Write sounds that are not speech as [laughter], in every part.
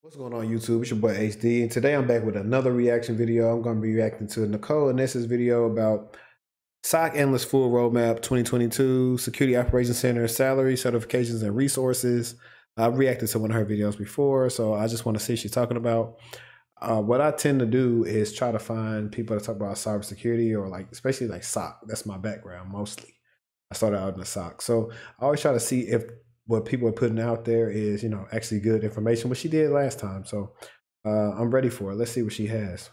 What's going on YouTube? It's your boy HD and today I'm back with another reaction video. I'm going to be reacting to Nicole Enesse's video about SOC Analyst Full Roadmap 2022, Security Operations Center, salary, certifications, and resources. I've reacted to one of her videos before, so I just want to see what she's talking about. Uh, what I tend to do is try to find people that talk about cybersecurity or like, especially like SOC. That's my background mostly. I started out in the SOC. So I always try to see if what people are putting out there is, you know, actually good information, what she did last time. So uh, I'm ready for it. Let's see what she has.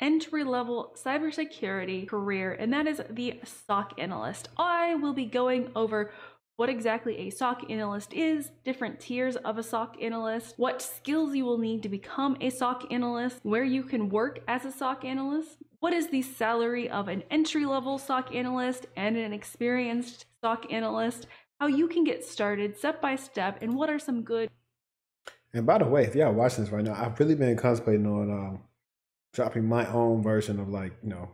Entry level cybersecurity career, and that is the SOC analyst. I will be going over what exactly a SOC analyst is, different tiers of a SOC analyst, what skills you will need to become a SOC analyst, where you can work as a SOC analyst, what is the salary of an entry level SOC analyst and an experienced SOC analyst, how you can get started step by step, and what are some good. And by the way, if y'all watching this right now, I've really been contemplating on um, dropping my own version of like, you know,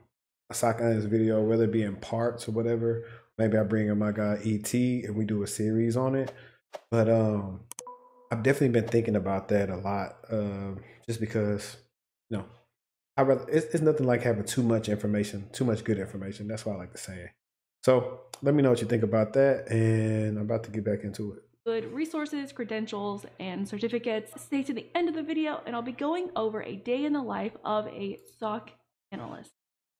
a SOC analyst video, whether it be in parts or whatever. Maybe I bring in my guy ET and we do a series on it. But um, I've definitely been thinking about that a lot, uh, just because, you know, I rather it's, it's nothing like having too much information, too much good information. That's why I like to say. So let me know what you think about that, and I'm about to get back into it. Good resources, credentials, and certificates. Stay to the end of the video, and I'll be going over a day in the life of a SOC analyst.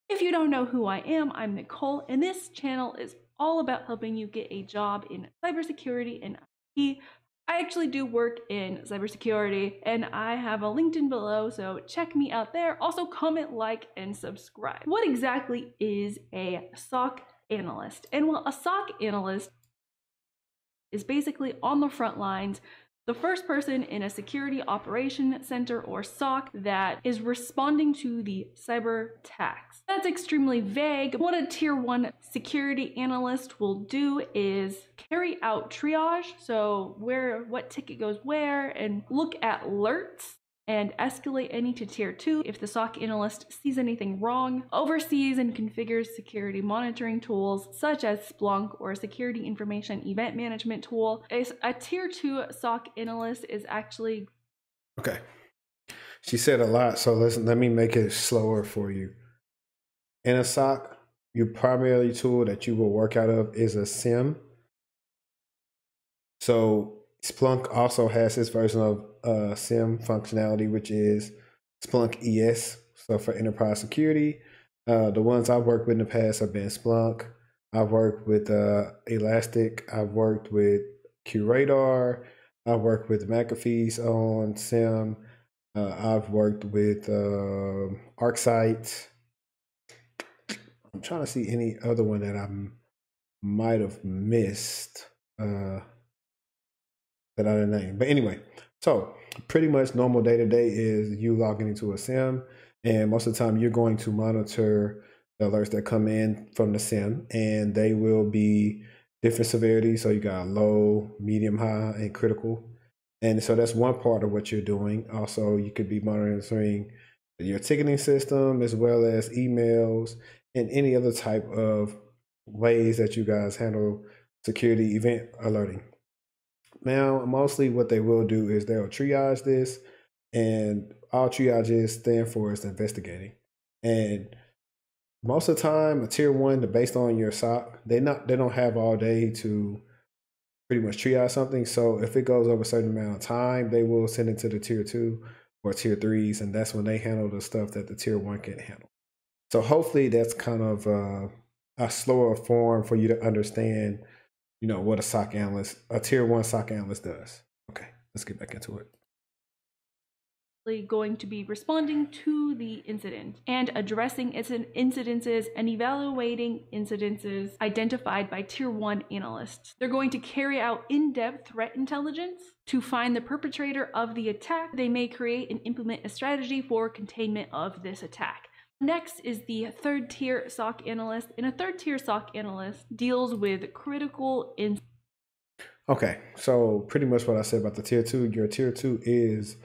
If you don't know who I am, I'm Nicole, and this channel is all about helping you get a job in cybersecurity and IT. I actually do work in cybersecurity and I have a LinkedIn below, so check me out there. Also, comment, like, and subscribe. What exactly is a SOC analyst. And while a SOC analyst is basically on the front lines the first person in a security operation center or SOC that is responding to the cyber attacks. That's extremely vague. What a tier one security analyst will do is carry out triage, so where what ticket goes where, and look at alerts and escalate any to tier 2 if the SOC analyst sees anything wrong, oversees and configures security monitoring tools such as Splunk or security information event management tool. A, tier 2 SOC analyst is actually Okay. She said a lot, so listen, let me make it slower for you. In a SOC, your primary tool that you will work out of is a SIEM. So Splunk also has its version of uh, SIEM functionality, which is Splunk ES, so for enterprise security. Uh, the ones I've worked with in the past have been Splunk. I've worked with uh, Elastic. I've worked with QRadar. I've worked with McAfee's on SIM. Uh, I've worked with uh, ArcSight. I'm trying to see any other one that I might have missed. Uh, that I didn't name. But anyway, so pretty much normal day to day is you logging into a SIEM, and most of the time you're going to monitor the alerts that come in from the SIEM, and they will be different severity. So you got low, medium, high, and critical. And so that's one part of what you're doing. Also, you could be monitoring your ticketing system as well as emails and any other type of ways that you guys handle security event alerting. Now, mostly what they will do is they'll triage this, and all triages stand for is investigating. And most of the time, a tier one, based on your SOC, they not they don't have all day to pretty much triage something. So if it goes over a certain amount of time, they will send it to the tier two or tier threes, and that's when they handle the stuff that the tier one can't handle. So hopefully that's kind of uh, a slower form for you to understand you know, what a SOC analyst, a tier one SOC analyst does. Okay, let's get back into it going to be responding to the incident and addressing it's incidences and evaluating incidences identified by tier 1 analysts. They're going to carry out in-depth threat intelligence to find the perpetrator of the attack. They may create and implement a strategy for containment of this attack. Next is the third tier SOC analyst, and a third tier SOC analyst deals with critical in. Okay, so pretty much what I said about the tier two, your tier two is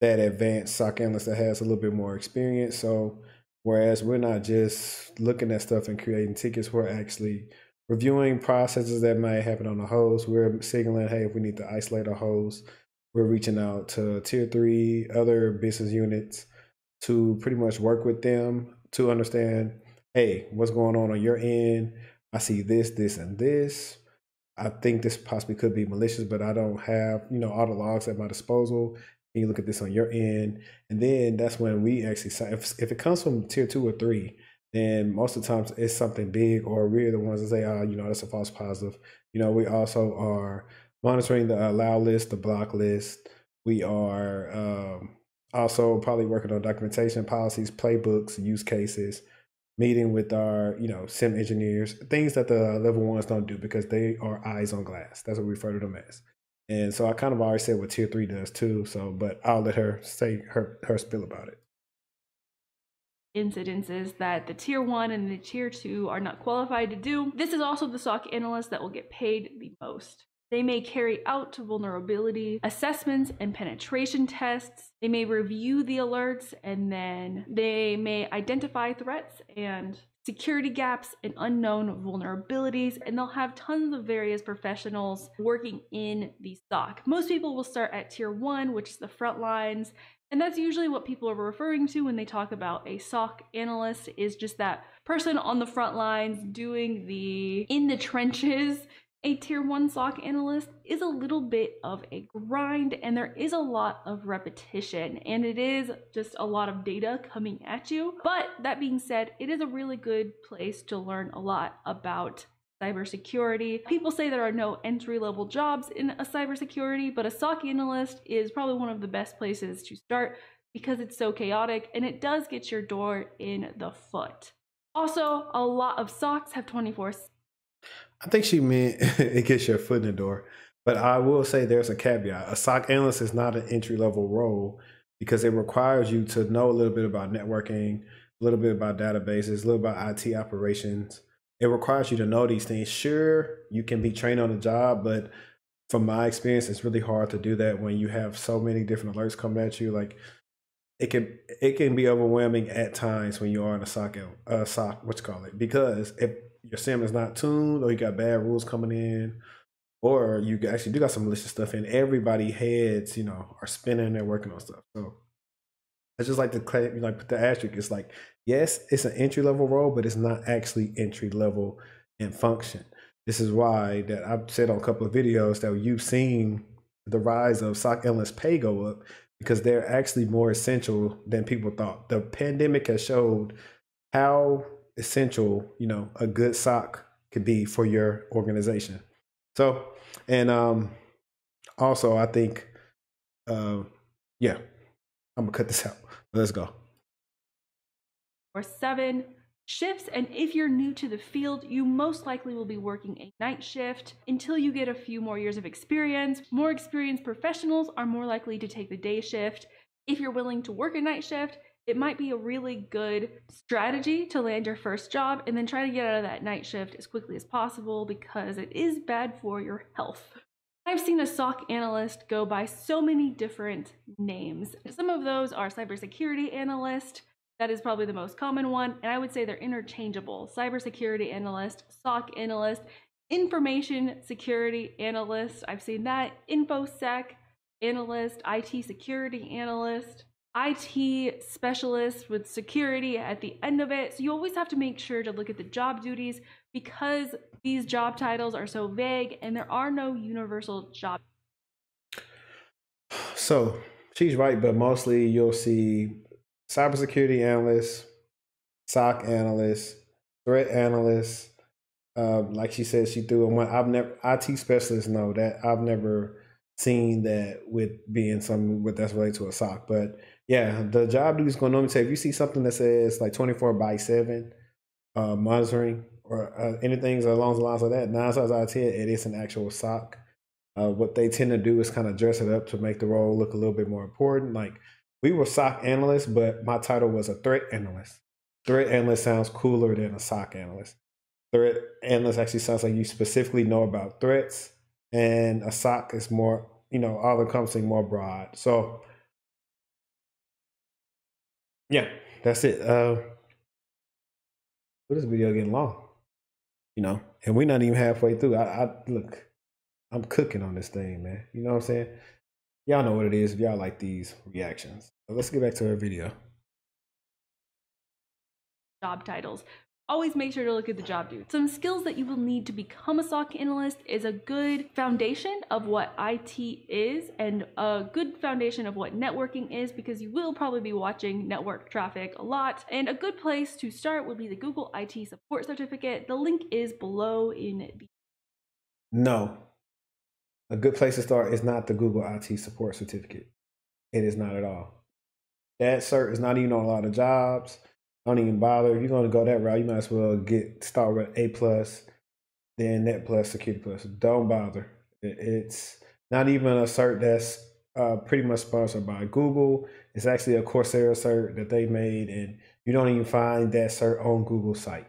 that advanced SOC analyst that has a little bit more experience. So whereas we're not just looking at stuff and creating tickets, we're actually reviewing processes that might happen on the host. We're signaling, hey, if we need to isolate a host, we're reaching out to tier three other business units to pretty much work with them to understand, hey, what's going on on your end? I see this, this, and this. I think this possibly could be malicious, but I don't have, you know, all the logs at my disposal. Can you look at this on your end? And then that's when we actually. If, if it comes from tier two or three, then most of the times it's something big, or we're the ones that say, oh, you know, that's a false positive. You know, we also are monitoring the allow list, the block list. We are um, also probably working on documentation, policies, playbooks, use cases, meeting with our, you know, SIEM engineers, things that the level ones don't do because they are eyes on glass. That's what we refer to them as. And so I kind of already said what tier three does too. So, but I'll let her say her her spill about it. Incidences that the tier one and the tier two are not qualified to do. This is also the SOC analyst that will get paid the most. They may carry out vulnerability assessments and penetration tests. They may review the alerts and then they may identify threats and security gaps and unknown vulnerabilities, and they'll have tons of various professionals working in the SOC. Most people will start at tier one, which is the front lines, and that's usually what people are referring to when they talk about a SOC analyst is just that person on the front lines doing the in the trenches a tier one SOC analyst is a little bit of a grind and there is a lot of repetition and it is just a lot of data coming at you. But that being said, it is a really good place to learn a lot about cybersecurity. People say there are no entry level jobs in a cybersecurity, but a SOC analyst is probably one of the best places to start because it's so chaotic and it does get your door in the foot. Also, a lot of SOCs have 24 I think she meant [laughs] it gets your foot in the door. But I will say there's a caveat. A SOC analyst is not an entry level role because it requires you to know a little bit about networking, a little bit about databases, a little about IT operations. It requires you to know these things. Sure, you can be trained on the job, but from my experience, it's really hard to do that when you have so many different alerts coming at you. Like it can it can be overwhelming at times when you are in a SOC, a SOC, what's call it, because if your SIEM is not tuned or you got bad rules coming in or you actually do got some malicious stuff in everybody heads you know are spinning and working on stuff so I just like to like put the asterisk. It's like, yes, it's an entry level role, but it's not actually entry level in function. This is why that I've said on a couple of videos that you've seen the rise of SOC analyst pay go up because they're actually more essential than people thought. The pandemic has showed how essential, you know, a good SOC could be for your organization. So, and um, also, I think, uh, yeah, I'm gonna cut this out. Let's go. Or seven shifts, and if you're new to the field, you most likely will be working a night shift until you get a few more years of experience. More experienced professionals are more likely to take the day shift. If you're willing to work a night shift, it might be a really good strategy to land your first job and then try to get out of that night shift as quickly as possible because it is bad for your health. I've seen a SOC analyst go by so many different names. Some of those are cybersecurity analyst, that is probably the most common one, and I would say they're interchangeable. Cybersecurity analyst, SOC analyst, information security analyst, I've seen that, infosec analyst, IT security analyst, IT specialist with security at the end of it. So you always have to make sure to look at the job duties because these job titles are so vague and there are no universal job. So she's right, but mostly you'll see cybersecurity analysts, SOC analysts, threat analysts. Um, like she said, she threw one. I've never IT specialist. know that I've never seen that with being something with that's related to a SOC. but yeah, the job duty is going to normally say if you see something that says like 24 by 7 uh, monitoring or uh, anything along the lines of that, nine times out of 10, it is an actual SOC. Uh, what they tend to do is kind of dress it up to make the role look a little bit more important. Like we were SOC analysts, but my title was a threat analyst. Threat analyst sounds cooler than a SOC analyst. Threat analyst actually sounds like you specifically know about threats, and a SOC is more, you know, all encompassing, more broad. So yeah, that's it. Uh, but this video getting long, you know, and we're not even halfway through. I, I look, I'm cooking on this thing, man. You know what I'm saying? y'all know what it is if y'all like these reactions. So let's get back to our video. Job titles. Always make sure to look at the job dude. Some skills that you will need to become a SOC analyst is a good foundation of what IT is and a good foundation of what networking is because you will probably be watching network traffic a lot. And a good place to start would be the Google IT support certificate. The link is below in the No. A good place to start is not the Google IT support certificate. It is not at all. That cert is not even on a lot of jobs. Don't even bother. If you're going to go that route, you might as well get start with A plus, then Net plus, Security plus. Don't bother. It's not even a cert that's uh, pretty much sponsored by Google. It's actually a Coursera cert that they made, and you don't even find that cert on Google's site.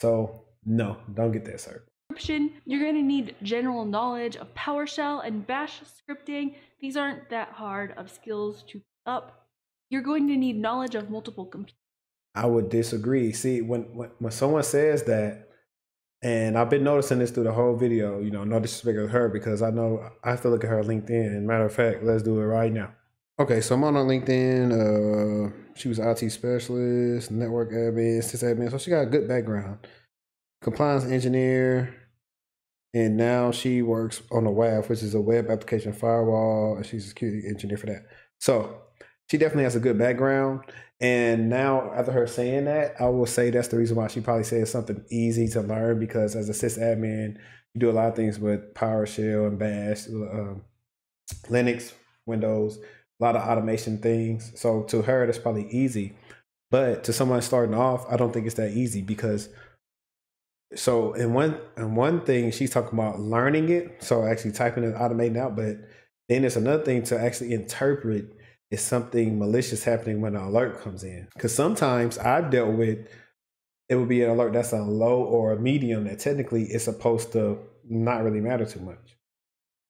So no, don't get that cert. You're going to need general knowledge of PowerShell and Bash scripting. These aren't that hard of skills to up. You're going to need knowledge of multiple computers I would disagree. See, when, when when someone says that, and I've been noticing this through the whole video, you know, no disrespect to her because I know I have to look at her LinkedIn. matter of fact, let's do it right now. Okay, so I'm on LinkedIn. Uh, she was IT specialist, network admin, sysadmin, so she got a good background. Compliance engineer, and now she works on the WAF, which is a web application firewall, and she's a security engineer for that. So she definitely has a good background. And now, after her saying that, I will say that's the reason why she probably said something easy to learn because as a sysadmin, you do a lot of things with PowerShell and Bash, um, Linux, Windows, a lot of automation things. So to her, that's probably easy. But to someone starting off, I don't think it's that easy because so in one in one thing she's talking about learning it, so actually typing and automating out, but then there's another thing to actually interpret is something malicious happening when an alert comes in. Because sometimes I've dealt with it would be an alert that's a low or a medium that technically is supposed to not really matter too much.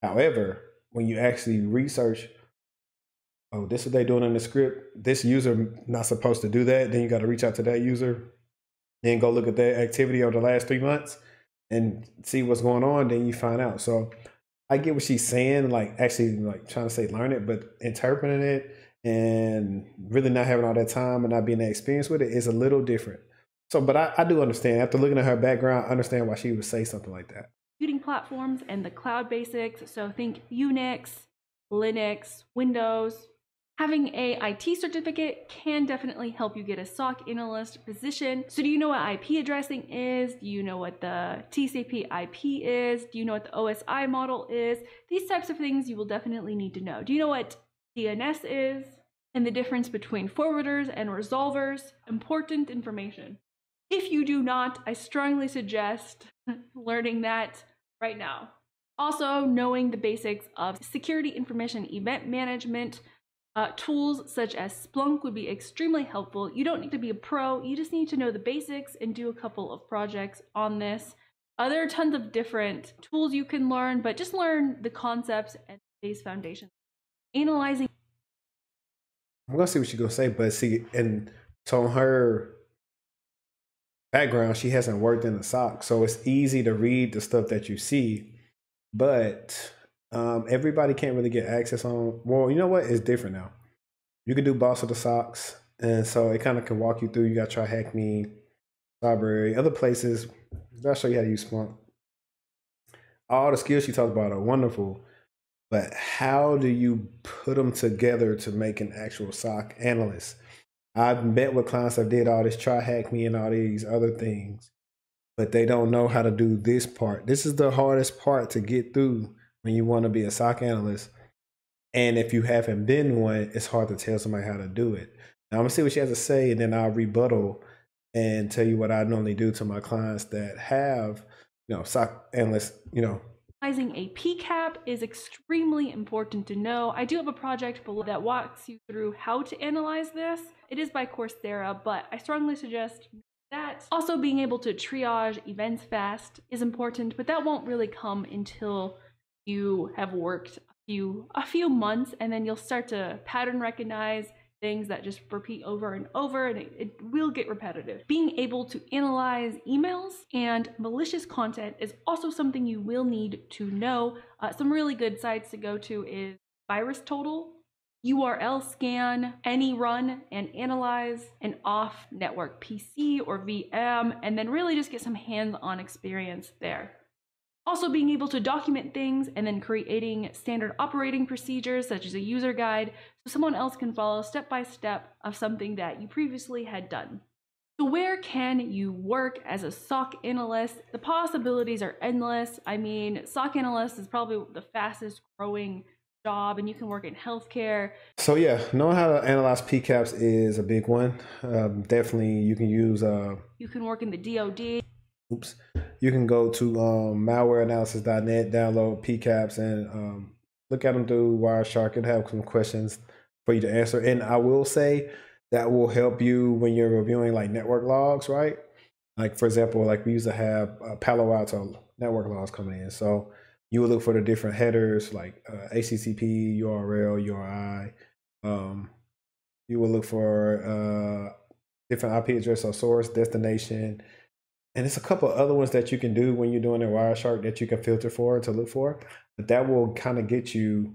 However, when you actually research, oh, this is what they're doing in the script, this user not supposed to do that, then you got to reach out to that user, then go look at their activity over the last three months and see what's going on, then you find out. So I get what she's saying, like actually like trying to say learn it, but interpreting it and really not having all that time and not being that experience with it is a little different. So, but I, I do understand after looking at her background, I understand why she would say something like that. Computing platforms and the cloud basics. So think Unix, Linux, Windows, Having a IT certificate can definitely help you get a SOC analyst position. So do you know what IP addressing is? Do you know what the TCP IP is? Do you know what the OSI model is? These types of things you will definitely need to know. Do you know what DNS is? And the difference between forwarders and resolvers? Important information. If you do not, I strongly suggest [laughs] learning that right now. Also, knowing the basics of security information event management, uh, tools such as Splunk would be extremely helpful. You don't need to be a pro, you just need to know the basics and do a couple of projects on this. Uh, there are tons of different tools you can learn, but just learn the concepts and base foundation. Analyzing. I'm gonna see what she's gonna say, but see, and so her background, she hasn't worked in the SOC, so it's easy to read the stuff that you see, but um, everybody can't really get access on. Well, you know what? It's different now. You can do Boss of the Socks, and so it kind of can walk you through. You got to TryHackMe, Library, other places. I'll show you how to use Splunk. All the skills she talked about are wonderful, but how do you put them together to make an actual SOC analyst? I've met with clients that did all this TryHackMe and all these other things, but they don't know how to do this part. This is the hardest part to get through when you want to be a SOC analyst. And if you haven't been one, it's hard to tell somebody how to do it. Now I'm gonna see what she has to say, and then I'll rebuttal and tell you what I normally do to my clients that have, you know, SOC analysts, you know. Analyzing a PCAP is extremely important to know. I do have a project below that walks you through how to analyze this. It is by Coursera, but I strongly suggest that. Also, being able to triage events fast is important, but that won't really come until you have worked a few a few months and then you'll start to pattern recognize things that just repeat over and over and it, it, will get repetitive. Being able to analyze emails and malicious content is also something you will need to know. Uh, some really good sites to go to is VirusTotal, URL scan, ANY.RUN and analyze an off network PC or VM, and then really just get some hands on experience there. Also, being able to document things and then creating standard operating procedures, such as a user guide, so someone else can follow step by step of something that you previously had done. So, where can you work as a SOC analyst? The possibilities are endless. I mean, SOC analyst is probably the fastest growing job, and you can work in healthcare. So, yeah, knowing how to analyze PCAPs is a big one. Um, definitely, you can use. Uh, you can work in the DoD oops, you can go to um, malwareanalysis.net, download PCAPs, and um, look at them through Wireshark and have some questions for you to answer. And I will say that will help you when you're reviewing like network logs, right? Like for example, like we used to have uh, Palo Alto network logs coming in, so you would look for the different headers like uh, HTTP, URL, URI. Um, you will look for uh, different IP address or source, destination, and it's a couple other ones that you can do when you're doing a Wireshark that you can filter for to look for. But that will kind of get you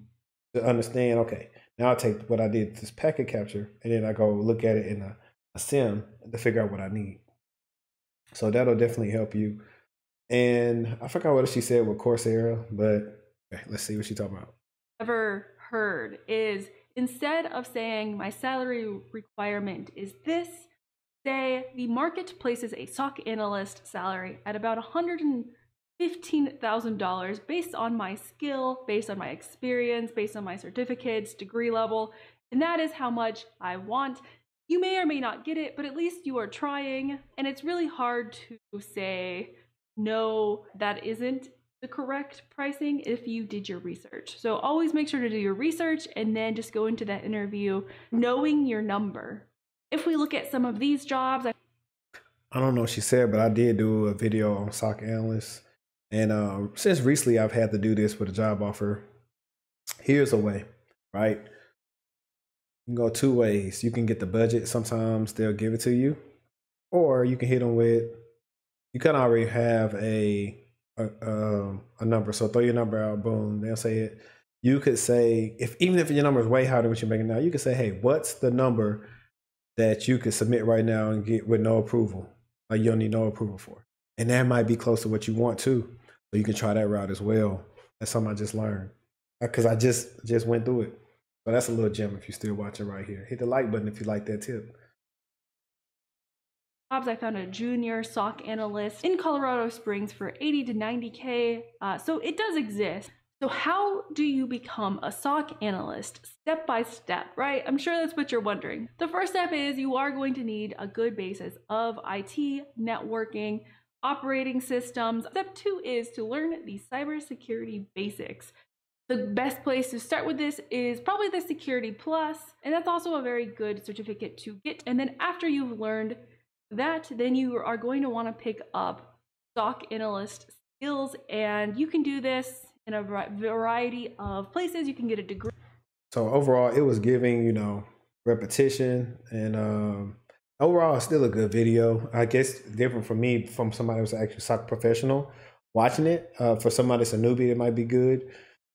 to understand, okay, now I take what I did this packet capture and then I go look at it in a, a SIEM to figure out what I need. So that'll definitely help you. And I forgot what she said with Coursera, but okay, let's see what she's talking about. Ever heard is instead of saying my salary requirement is this, Say the market places a SOC analyst salary at about $115,000 based on my skill, based on my experience, based on my certificates, degree level, and that is how much I want. You may or may not get it, but at least you are trying, and it's really hard to say, no, that isn't the correct pricing if you did your research. So always make sure to do your research and then just go into that interview knowing your number if we look at some of these jobs, I, I don't know what she said, but I did do a video on SOC analysts. And uh, since recently I've had to do this with a job offer, here's a way, right? You can go two ways. You can get the budget. Sometimes they'll give it to you, or you can hit them with. You kind of already have a a, um, a number. So throw your number out. Boom. They'll say it. You could say if even if your number is way higher than what you're making now, you could say, "Hey, what's the number that you could submit right now and get with no approval. Like you don't need no approval for. And that might be close to what you want too. So you can try that route as well. That's something I just learned. Because uh, I just just went through it. So that's a little gem if you're still watching right here. Hit the like button if you like that tip. Jobs, I found a junior SOC analyst in Colorado Springs for 80 to 90K. Uh, so it does exist. So, how do you become a SOC analyst step by step, right? I'm sure that's what you're wondering. The first step is you are going to need a good basis of IT, networking, operating systems. Step two is to learn the cybersecurity basics. The best place to start with this is probably the Security Plus, and that's also a very good certificate to get. And then after you've learned that, then you are going to want to pick up SOC analyst skills, and you can do this in a variety of places. You can get a degree. So overall, it was giving you know repetition, and um, overall, still a good video. I guess different for me from somebody who's actually SOC professional watching it. Uh, for somebody that's a newbie, it might be good.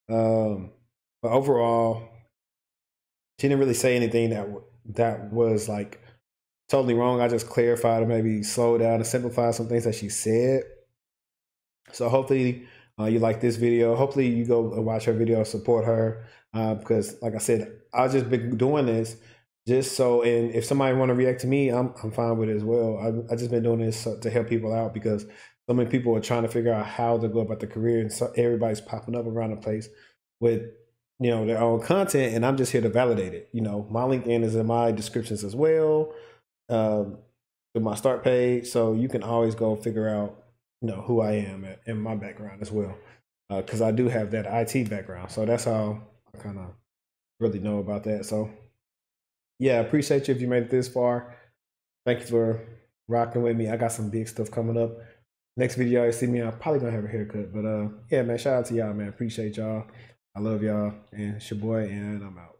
Um, but overall, she didn't really say anything that that was like totally wrong. I just clarified or maybe slowed down and simplified some things that she said. So hopefully uh, you like this video. Hopefully, you go watch her video, support her, uh, because, like I said, I've just been doing this just so. And if somebody want to react to me, I'm I'm fine with it as well. I I just been doing this to help people out because so many people are trying to figure out how to go about the career, and so everybody's popping up around the place with you know their own content, and I'm just here to validate it. You know, my LinkedIn is in my descriptions as well, um, my start page, so you can always go figure out you know who I am and my background as well, because uh, I do have that IT background. So that's how I kind of really know about that. So yeah, appreciate you if you made it this far. Thank you for rocking with me. I got some big stuff coming up. Next video you see me, I'm probably gonna have a haircut. But uh yeah, man, shout out to y'all, man. Appreciate y'all. I love y'all. And it's your boy, and I'm out.